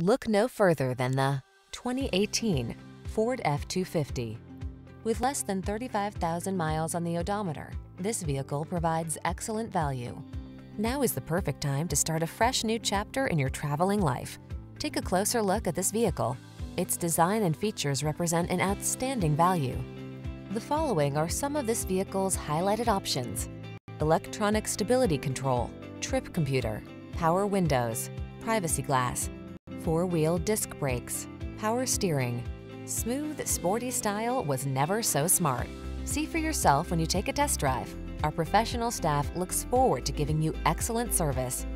Look no further than the 2018 Ford F-250. With less than 35,000 miles on the odometer, this vehicle provides excellent value. Now is the perfect time to start a fresh new chapter in your traveling life. Take a closer look at this vehicle. Its design and features represent an outstanding value. The following are some of this vehicle's highlighted options. Electronic stability control, trip computer, power windows, privacy glass, four-wheel disc brakes, power steering. Smooth, sporty style was never so smart. See for yourself when you take a test drive. Our professional staff looks forward to giving you excellent service.